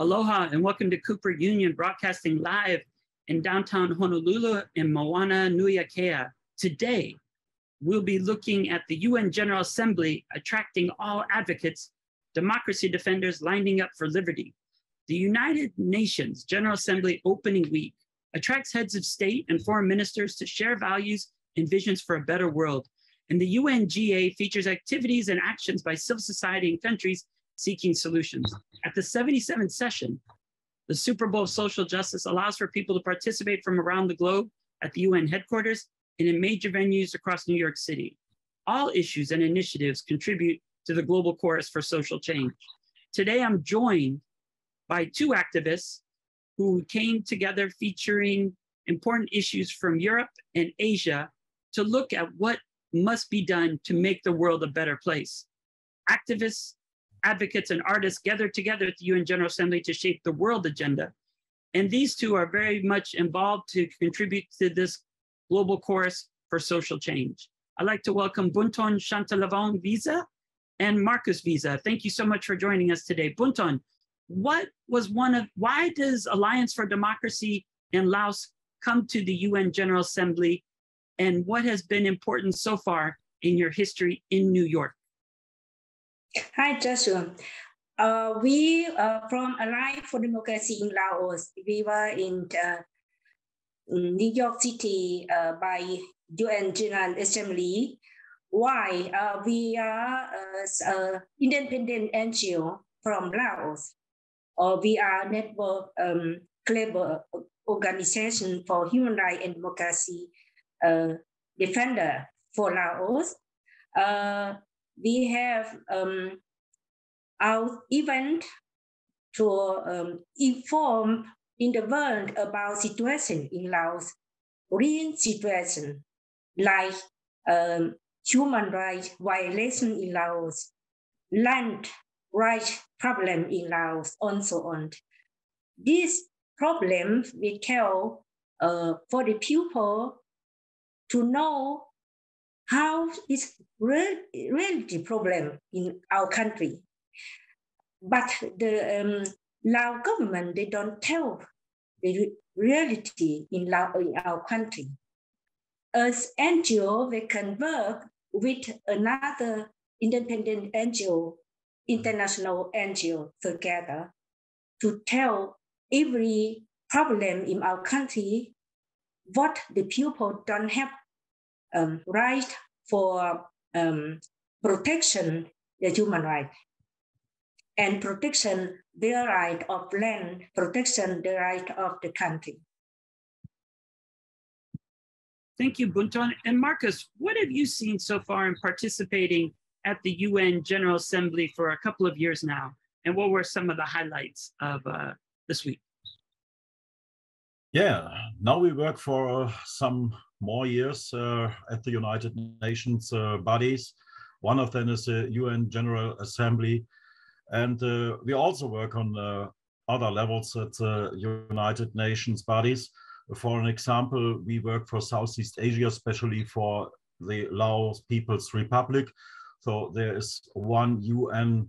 Aloha and welcome to Cooper Union broadcasting live in downtown Honolulu in Moana Nui Akea. Today, we'll be looking at the UN General Assembly attracting all advocates, democracy defenders lining up for liberty. The United Nations General Assembly opening week attracts heads of state and foreign ministers to share values and visions for a better world. And the UNGA features activities and actions by civil society and countries seeking solutions. At the 77th session, the Super Bowl of Social Justice allows for people to participate from around the globe at the UN headquarters and in major venues across New York City. All issues and initiatives contribute to the global chorus for social change. Today, I'm joined by two activists who came together featuring important issues from Europe and Asia to look at what must be done to make the world a better place. Activists, advocates, and artists gathered together at the UN General Assembly to shape the world agenda. And these two are very much involved to contribute to this global chorus for social change. I'd like to welcome Bounthone Chanthalavong Wiese and Marcus Wiese. Thank you so much for joining us today. Bounthone, what was one of, why does Alliance for Democracy in Laos come to the UN General Assembly and what has been important so far in your history in New York? Hi, Joshua. Uh, we uh, from Alliance for Democracy in Laos. We were in, uh, New York City uh, by UN General Assembly. Why? Uh, we are an independent NGO from Laos. Or we are network um, global organization for human rights and democracy uh, defender for Laos. We have um, our event to um, inform in the world about situation in Laos, real situation like um, human rights violation in Laos, land rights problem in Laos, and so on. This problem we tell uh, for the people to know how is real, reality problem in our country. But the um, Lao government, they don't tell the reality in, Lao, in our country. As NGO, we can work with another independent NGO, international NGO together to tell every problem in our country, what the people don't have um, right for um, protection the human right and protection their right of land, protection the right of the country. Thank you, Bounthone. And Marcus, what have you seen so far in participating at the UN General Assembly for a couple of years now? And what were some of the highlights of uh, this week? Yeah, now we work for uh, some more years uh, at the United Nations uh, bodies. One of them is the UN General Assembly. And uh, we also work on uh, other levels at the United Nations bodies. For an example, we work for Southeast Asia, especially for the Laos People's Republic. So there is one UN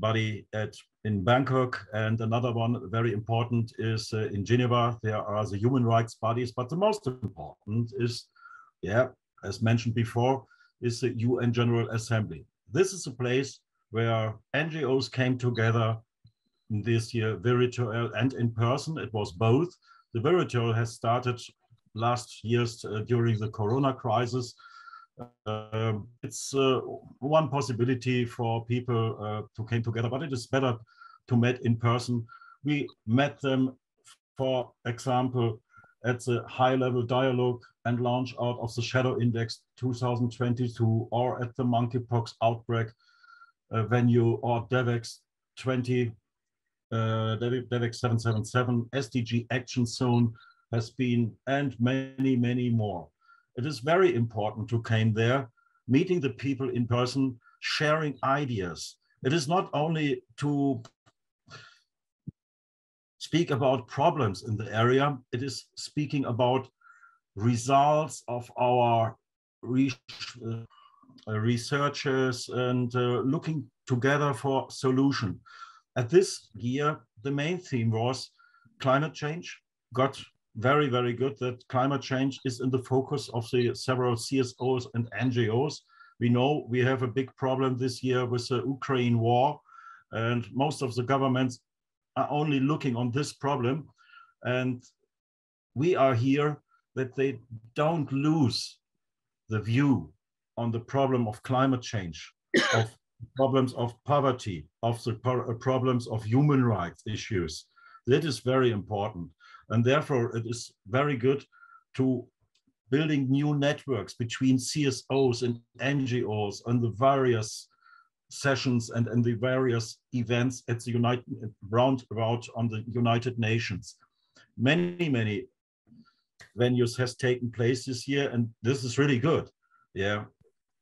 body at in Bangkok, and another one very important is uh, in Geneva. There are the human rights bodies, but the most important is, yeah, as mentioned before, is the UN General Assembly. This is a place where NGOs came together this year, virtual and in person. It was both. The virtual has started last year's uh, during the Corona crisis, it's uh, one possibility for people uh, to came together, but it is better to meet in person. We met them, for example, at the high-level dialogue and launch out of the Shadow Index 2022, or at the monkeypox outbreak uh, venue, or DEVEX 20, uh, DEVEX 777, SDG Action Zone has been, and many, many more. It is very important to came there, meeting the people in person, sharing ideas. It is not only to speak about problems in the area, it is speaking about results of our uh, researchers and uh, looking together for solution. At this year, the main theme was climate change. Got very, very good that climate change is in the focus of the several CSOs and NGOs. We know we have a big problem this year with the Ukraine war, and most of the governments are only looking on this problem. And we are here that they don't lose the view on the problem of climate change, of problems of poverty, of the problems of human rights issues. That is very important. And therefore, it is very good to building new networks between CSOs and NGOs and the various sessions and, and the various events at the United roundabout on the United Nations. Many, many venues has taken place this year, and this is really good. Yeah,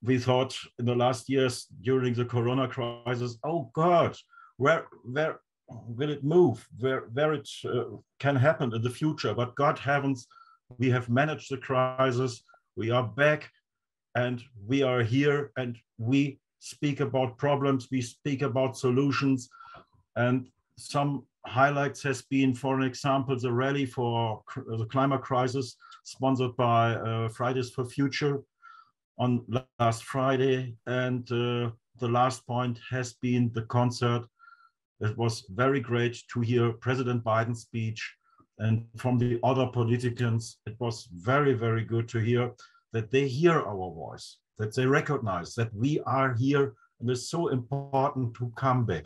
we thought in the last years during the Corona crisis, oh God, where where will it move? Where where it uh, can happen in the future? But God heavens, we have managed the crisis. We are back, and we are here, and we speak about problems. We speak about solutions, and some highlights has been, for an example, the rally for the climate crisis sponsored by uh, Fridays for Future on last Friday. And uh, the last point has been the concert. It was very great to hear President Biden's speech. And from the other politicians, it was very, very good to hear that they hear our voice, that they recognize that we are here and it's so important to come back.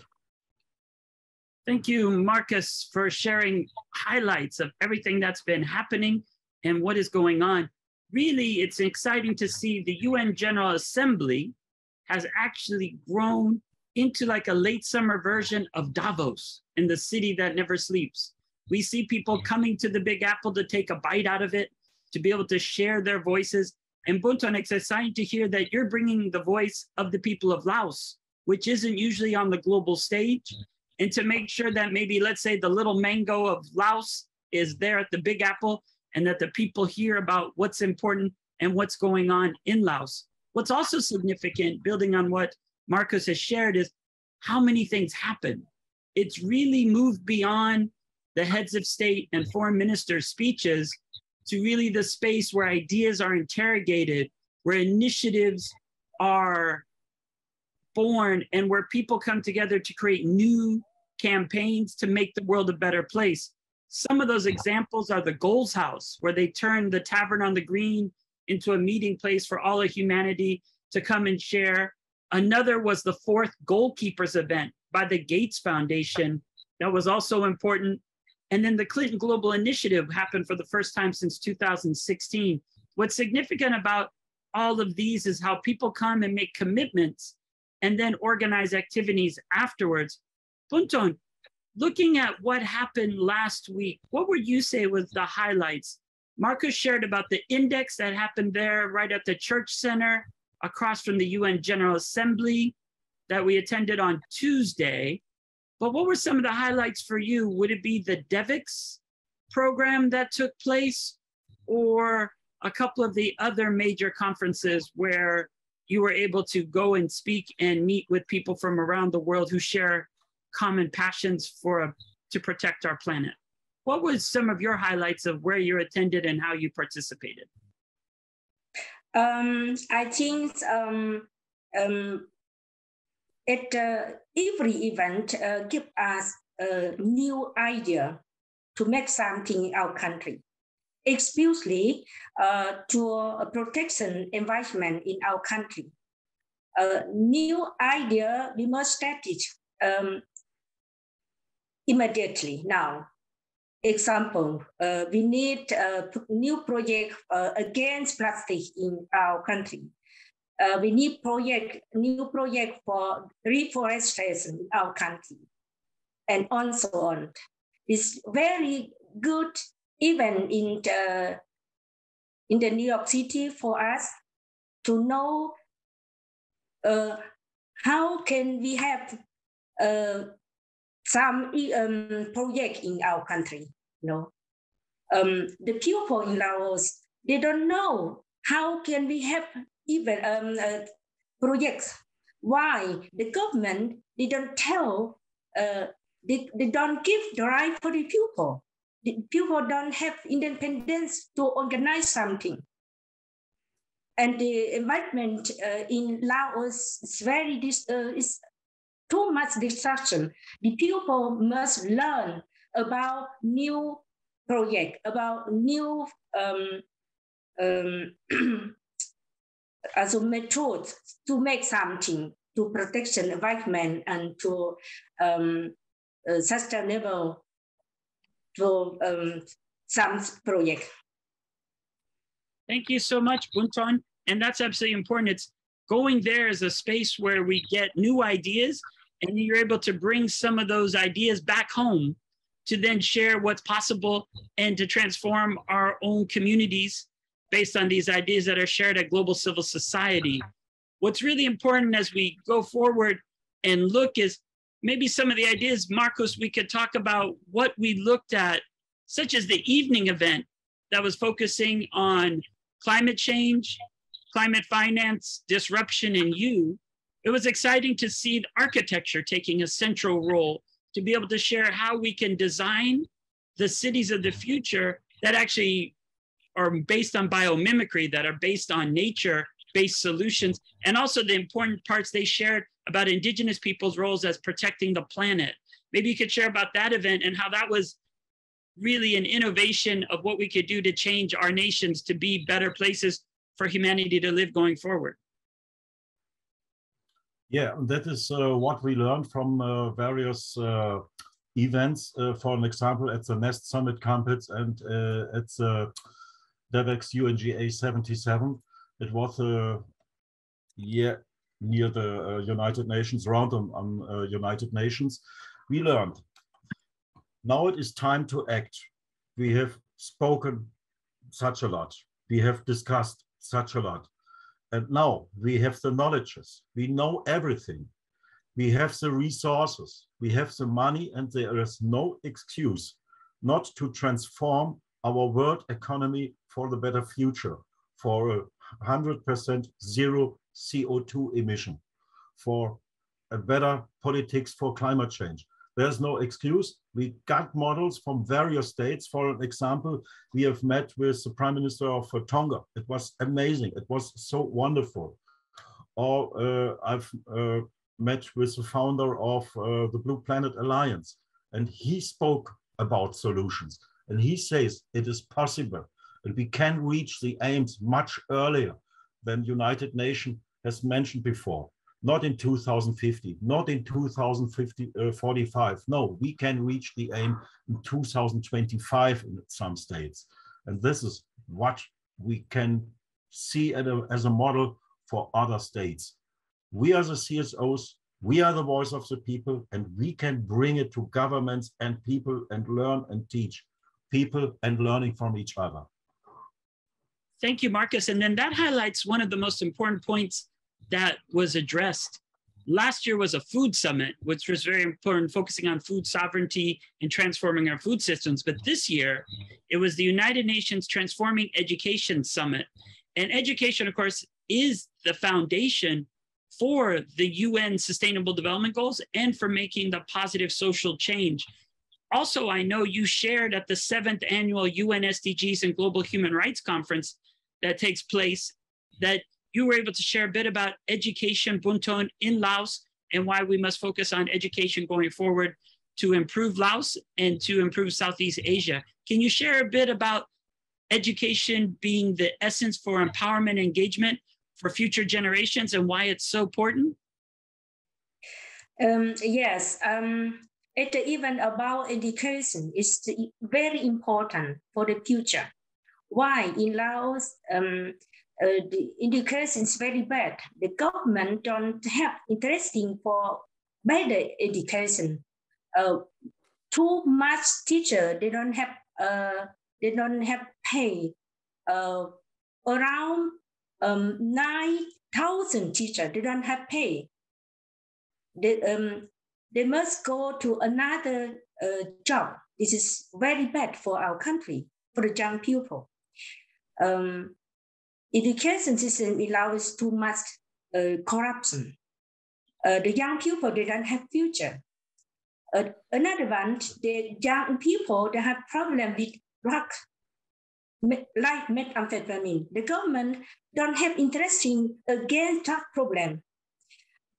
Thank you, Marcus, for sharing highlights of everything that's been happening and what is going on. Really, it's exciting to see the UN General Assembly has actually grown into like a late summer version of Davos in the city that never sleeps. We see people coming to the Big Apple to take a bite out of it, to be able to share their voices. And Bounthone, it's exciting to hear that you're bringing the voice of the people of Laos, which isn't usually on the global stage and to make sure that maybe, let's say, the little mango of Laos is there at the Big Apple and that the people hear about what's important and what's going on in Laos. What's also significant, building on what Marcus has shared, is how many things happen. It's really moved beyond the heads of state and foreign ministers' speeches to really the space where ideas are interrogated, where initiatives are born, and where people come together to create new campaigns to make the world a better place. Some of those examples are the Goals House, where they turned the Tavern on the Green into a meeting place for all of humanity to come and share. Another was the fourth Goalkeepers event by the Gates Foundation. That was also important. And then the Clinton Global Initiative happened for the first time since 2016. What's significant about all of these is how people come and make commitments and then organize activities afterwards Bounthone, looking at what happened last week, what would you say was the highlights? Marcus shared about the index that happened there right at the church center across from the UN General Assembly that we attended on Tuesday. But what were some of the highlights for you? Would it be the Devex program that took place or a couple of the other major conferences where you were able to go and speak and meet with people from around the world who share common passions for a, to protect our planet. What was some of your highlights of where you attended and how you participated? Um, I think um, um, at uh, every event uh, give us a new idea to make something in our country, especially uh, to protection environment in our country. A new idea, we must strategy um, immediately now. Example, uh, we need a new project uh, against plastic in our country. Uh, we need project, new project for reforestation in our country, and on so on. It's very good even in the, in the New York City for us to know uh, how can we have uh, some um, project in our country. You know, um, the people in Laos they don't know how can we have even um, uh, projects. Why the government they don't tell uh, they, they don't give the right for the people. The people don't have independence to organize something. And the environment uh, in Laos is very uh, is too much distraction. The pupil must learn about new project, about new um, um, as a method to make something to protection environment and to um, uh, sustainable to um, some project. Thank you so much, Bounthone. And that's absolutely important. It's going there as a space where we get new ideas and you're able to bring some of those ideas back home to then share what's possible and to transform our own communities based on these ideas that are shared at Global Civil Society. What's really important as we go forward and look is maybe some of the ideas, Marcus, we could talk about what we looked at, such as the evening event that was focusing on climate change, climate finance, disruption, and you. It was exciting to see architecture taking a central role to be able to share how we can design the cities of the future that actually are based on biomimicry, that are based on nature based solutions, and also the important parts they shared about indigenous people's roles as protecting the planet. Maybe you could share about that event and how that was really an innovation of what we could do to change our nations to be better places for humanity to live going forward. Yeah, that is uh, what we learned from uh, various uh, events. Uh, for an example, at the Nest Summit Campus and uh, at the DevEx UNGA 77, it was a year near the uh, United Nations, around on, on United Nations. We learned now it is time to act. We have spoken such a lot. We have discussed such a lot. And now we have the knowledges, we know everything. We have the resources, we have the money, and there is no excuse not to transform our world economy for the better future, for a 100% zero CO2 emission, for a better politics for climate change. There's no excuse. We got models from various states. For example, we have met with the Prime Minister of Tonga. It was amazing. It was so wonderful. Or uh, I've uh, met with the founder of uh, the Blue Planet Alliance, and he spoke about solutions. And he says it is possible, and we can reach the aims much earlier than United Nations has mentioned before not in 2050, not in 2045. Uh, no, we can reach the aim in 2025 in some states. And this is what we can see a, as a model for other states. We are the CSOs, we are the voice of the people, and we can bring it to governments and people and learn and teach people and learning from each other. Thank you, Marcus. And then that highlights one of the most important points that was addressed. Last year was a food summit, which was very important, focusing on food sovereignty and transforming our food systems. But this year, it was the United Nations Transforming Education Summit. And education, of course, is the foundation for the UN Sustainable Development Goals and for making the positive social change. Also, I know you shared at the seventh annual UN SDGs and Global Human Rights Conference that takes place that you were able to share a bit about education Bounthone in Laos and why we must focus on education going forward to improve Laos and to improve Southeast Asia. Can you share a bit about education being the essence for empowerment engagement for future generations and why it's so important? Um, yes, um, it even about education is very important for the future. Why in Laos, um, uh, the education is very bad. The government don't have interesting for better education. Uh, too much teacher they don't have uh, they don't have pay. Uh, around um, nine thousand teacher they don't have pay. They um they must go to another uh, job. This is very bad for our country for the young people. Um, education system allows too much uh, corruption. Uh, the young people, they don't have future. Uh, another one, the young people that have problem with drugs, like methamphetamine. The government don't have interest in against drug problem.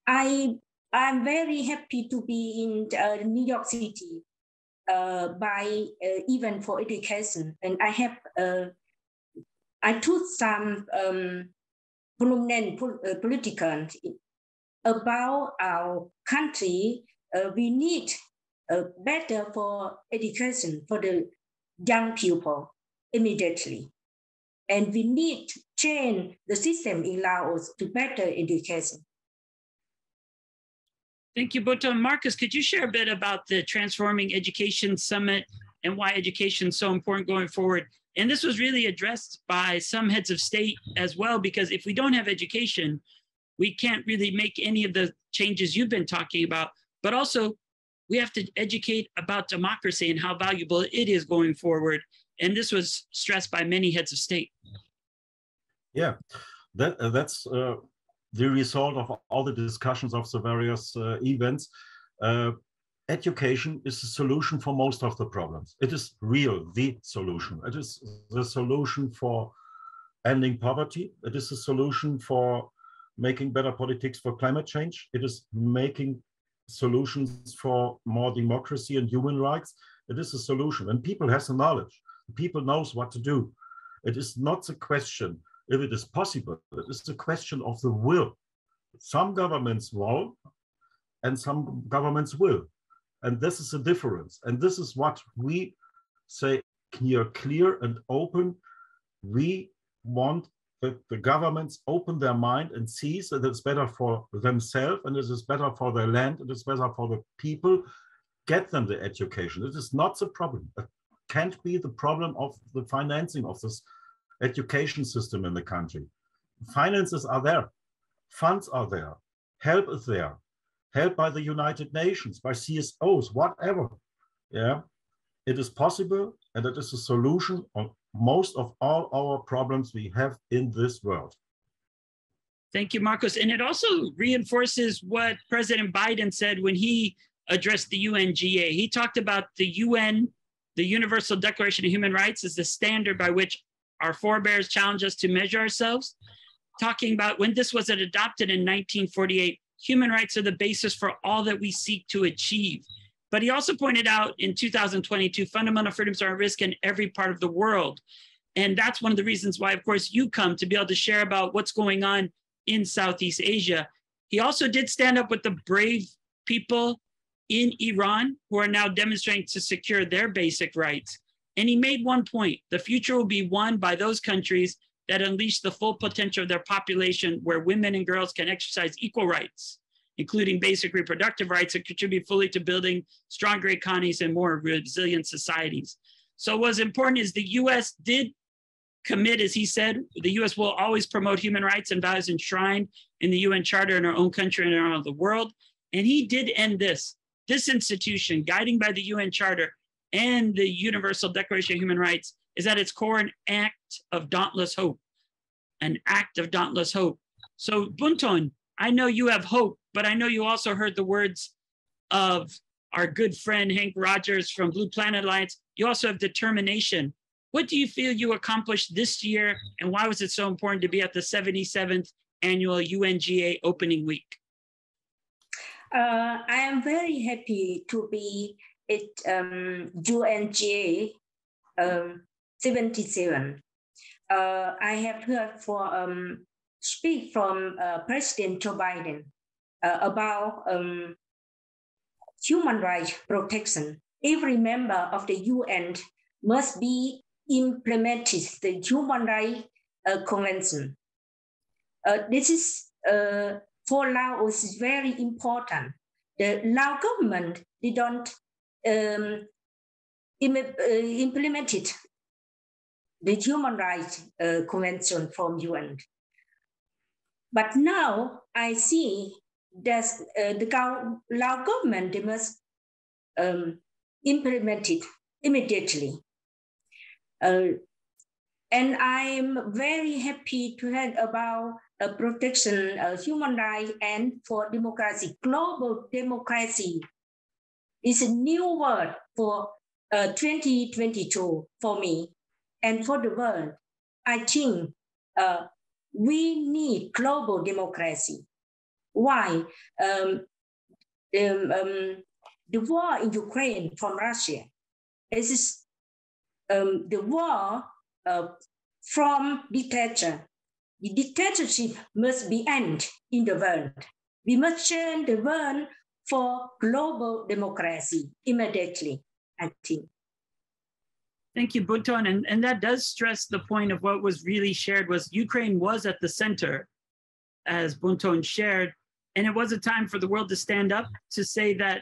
I I'm very happy to be in uh, New York City uh, by uh, even for education, and I have uh, I took some um, prominent uh, politicians about our country. Uh, we need better for education for the young people immediately. And we need to change the system in Laos to better education. Thank you, Bounthone. Marcus, could you share a bit about the Transforming Education Summit and why education is so important going forward? And this was really addressed by some heads of state as well, because if we don't have education, we can't really make any of the changes you've been talking about. But also, we have to educate about democracy and how valuable it is going forward. And this was stressed by many heads of state. Yeah, that, uh, that's uh, the result of all the discussions of the various uh, events. Education is the solution for most of the problems. It is real, the solution. It is the solution for ending poverty. It is the solution for making better politics for climate change. It is making solutions for more democracy and human rights. It is a solution. And people has the knowledge. People knows what to do. It is not the question if it is possible. It is the question of the will. Some governments won't, and some governments will. And this is the difference. And this is what we say clear, clear and open. We want that the governments open their mind and sees that it's better for themselves and it is better for their land, it is better for the people, get them the education. It is not the problem. It can't be the problem of the financing of this education system in the country. Finances are there, funds are there, help is there, help by the United Nations, by CSOs, whatever. Yeah, it is possible and it is a solution on most of all our problems we have in this world. Thank you, Marcus. And it also reinforces what President Biden said when he addressed the UNGA. He talked about the UN, the Universal Declaration of Human Rights, as the standard by which our forebears challenge us to measure ourselves, talking about when this was adopted in 1948, human rights are the basis for all that we seek to achieve. But he also pointed out in 2022, fundamental freedoms are at risk in every part of the world. And that's one of the reasons why, of course, you come to be able to share about what's going on in Southeast Asia. He also did stand up with the brave people in Iran who are now demonstrating to secure their basic rights. And he made one point the future will be won by those countries that unleash the full potential of their population, where women and girls can exercise equal rights, including basic reproductive rights, and contribute fully to building stronger economies and more resilient societies. So, what's important is the US did commit, as he said, the US will always promote human rights and values enshrined in the UN Charter in our own country and around the world. And he did end this. This institution, guiding by the UN Charter, and the Universal Declaration of Human Rights is at its core an act of dauntless hope, an act of dauntless hope. So, Bounthone, I know you have hope, but I know you also heard the words of our good friend Henk Rogers from Blue Planet Alliance. You also have determination. What do you feel you accomplished this year, and why was it so important to be at the 77th annual UNGA opening week? Uh, I am very happy to be at um, UNGA um, 77. Uh, I have heard for um, speak from uh, President Joe Biden uh, about um, human rights protection. Every member of the UN must be implemented the Human Rights uh, Convention. Uh, this is uh, for Laos is very important. The Lao government they don't um, implemented the Human Rights uh, Convention from UN. But now I see that uh, the Lao government must um, implement it immediately. Uh, and I'm very happy to hear about uh, protection of human rights and for democracy, global democracy is a new word for uh, 2022 for me and for the world. I think uh, we need global democracy. Why? Um, um, um, the war in Ukraine from Russia this is um, the war uh, from dictator. The dictatorship must be end in the world. We must change the world for global democracy immediately, I think. Thank you, Bounthone. And, and that does stress the point of what was really shared was Ukraine was at the center, as Bounthone shared. And it was a time for the world to stand up to say that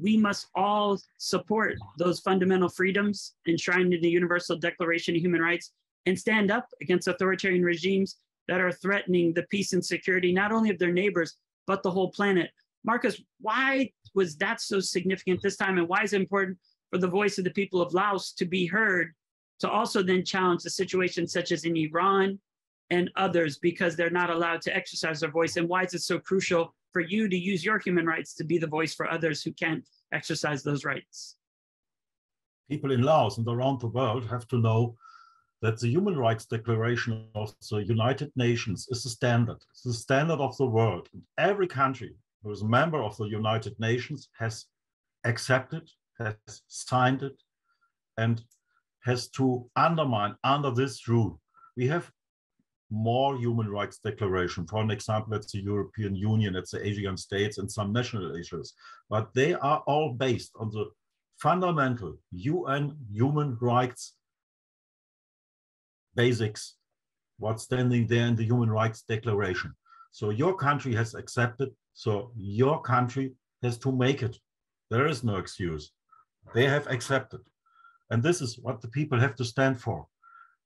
we must all support those fundamental freedoms enshrined in the Universal Declaration of Human Rights and stand up against authoritarian regimes that are threatening the peace and security, not only of their neighbors, but the whole planet. Marcus, why was that so significant this time? And why is it important for the voice of the people of Laos to be heard to also then challenge the situation such as in Iran and others because they're not allowed to exercise their voice? And why is it so crucial for you to use your human rights to be the voice for others who can't exercise those rights? People in Laos and around the world have to know that the Human Rights Declaration of the United Nations is the standard, it's the standard of the world. And every country who is a member of the United Nations has accepted, has signed it, and has to undermine under this rule. We have more human rights declaration. For an example, it's the European Union, it's the Asian states and some national issues, but they are all based on the fundamental UN human rights basics, what's standing there in the human rights declaration. So your country has accepted, so your country has to make it. There is no excuse. They have accepted. And this is what the people have to stand for.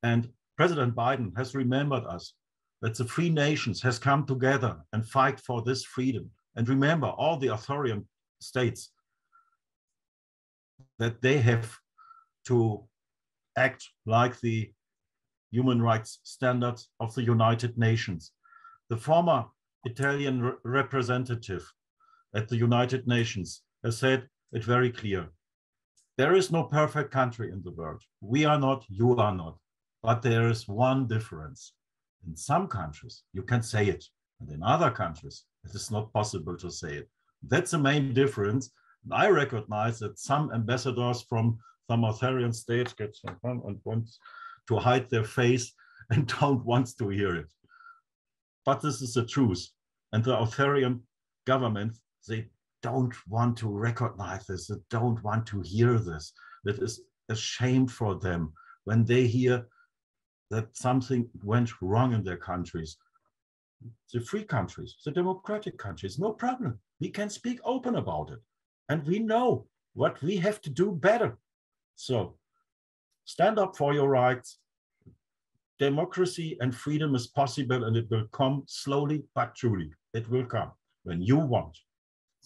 And President Biden has remembered us that the free nations has come together and fight for this freedom. And remember all the authoritarian states that they have to act like the human rights standards of the United Nations. The former Italian re representative at the United Nations has said it very clear. There is no perfect country in the world. We are not, you are not. But there is one difference. In some countries, you can say it, and in other countries, it is not possible to say it. That's the main difference. And I recognize that some ambassadors from some authoritarian states get some fun and want to hide their face and don't want to hear it. But this is the truth. And the authoritarian government, they don't want to recognize this, they don't want to hear this. That is a shame for them when they hear that something went wrong in their countries. The free countries, the democratic countries, no problem. We can speak open about it. And we know what we have to do better. So stand up for your rights. Democracy and freedom is possible and it will come slowly but truly. It will come when you want.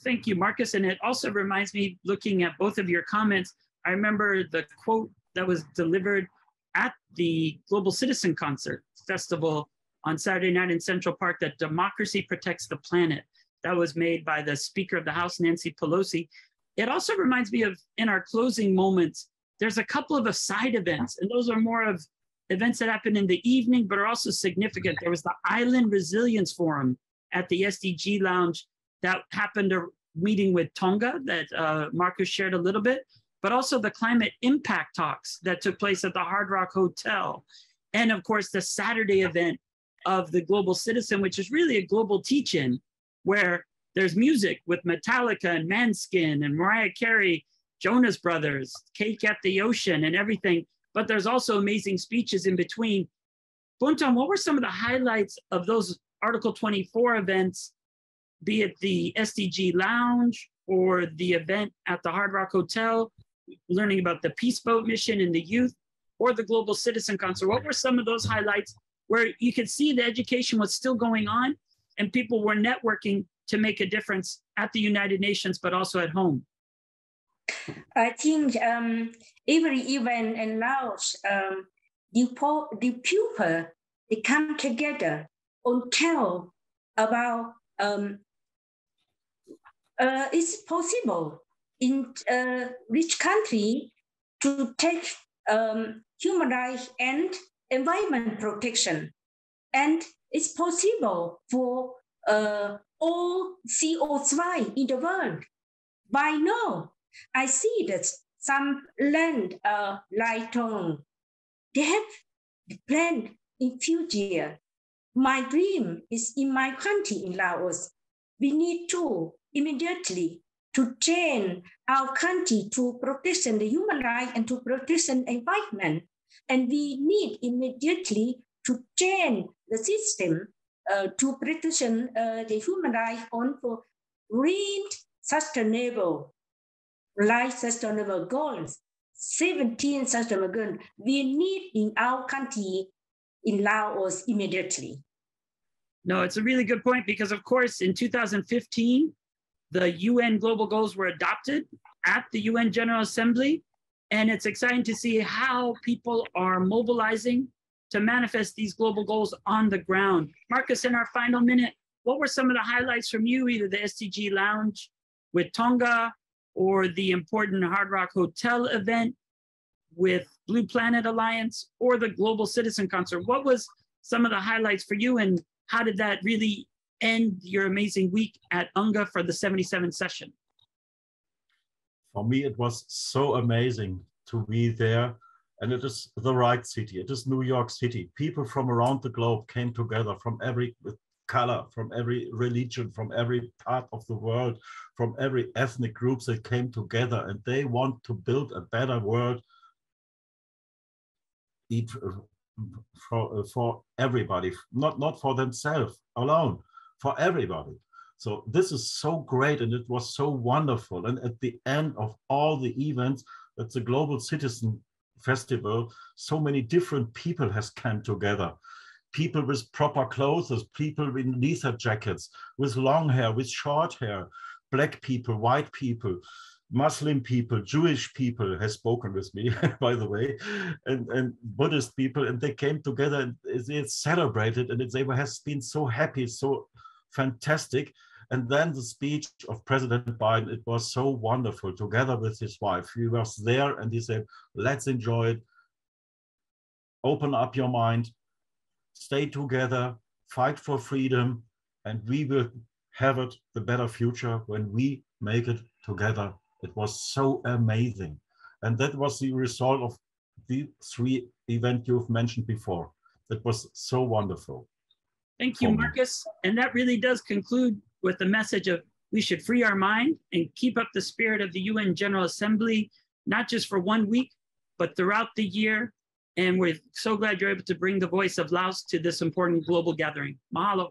Thank you, Marcus. And it also reminds me, looking at both of your comments, I remember the quote that was delivered at the Global Citizen Concert Festival on Saturday night in Central Park that democracy protects the planet. That was made by the Speaker of the House, Nancy Pelosi. It also reminds me of in our closing moments, there's a couple of side events, and those are more of events that happen in the evening, but are also significant. There was the Island Resilience Forum at the SDG Lounge that happened a meeting with Tonga that uh, Marcus shared a little bit but also the climate impact talks that took place at the Hard Rock Hotel. And of course, the Saturday event of the Global Citizen, which is really a global teach in where there's music with Metallica and Måneskin and Mariah Carey, Jonas Brothers, Cake at the Ocean, and everything. But there's also amazing speeches in between. Bounthone, what were some of the highlights of those Article 24 events, be it the SDG Lounge or the event at the Hard Rock Hotel learning about the Peace Boat mission and the youth or the Global Citizen Concert? What were some of those highlights where you could see the education was still going on and people were networking to make a difference at the United Nations, but also at home? I think um, every event in Laos, um, the, po- the people, they come together and tell about um, uh, it's possible in a rich country to take um, human rights and environment protection. And it's possible for uh, all CO2 in the world. Why no? I see that some land uh, like they have planned in future. My dream is in my country in Laos. We need to immediately to train our country to protection the human rights and to protection environment. And we need immediately to train the system uh, to protection uh, the human rights on for green sustainable life sustainable goals. 17 sustainable goals we need in our country in Laos immediately. No, it's a really good point because, of course, in 2015, the UN global goals were adopted at the UN General Assembly. And it's exciting to see how people are mobilizing to manifest these global goals on the ground. Marcus, in our final minute, what were some of the highlights from you, either the SDG Lounge with Tonga or the important Hard Rock Hotel event with Blue Planet Alliance or the Global Citizen Concert? What was some of the highlights for you and how did that really end your amazing week at UNGA for the 77th session? For me, it was so amazing to be there. And it is the right city. It is New York City. People from around the globe came together from every color, from every religion, from every part of the world, from every ethnic groups that came together and they want to build a better world for, for everybody, not, not for themselves alone, for everybody. So this is so great and it was so wonderful. And at the end of all the events, at the Global Citizen Festival, so many different people has come together. People with proper clothes, people in leather jackets, with long hair, with short hair, black people, white people, Muslim people, Jewish people has spoken with me, by the way, and, and Buddhist people, and they came together and they celebrated, and they were, has been so happy, so fantastic. And then the speech of President Biden, it was so wonderful together with his wife. He was there and he said, let's enjoy it. Open up your mind, stay together, fight for freedom, and we will have it the better future when we make it together. It was so amazing. And that was the result of the three events you've mentioned before. That was so wonderful. Thank you, Marcus. And that really does conclude with the message of we should free our mind and keep up the spirit of the UN General Assembly, not just for one week, but throughout the year. And we're so glad you're able to bring the voice of Laos to this important global gathering. Mahalo.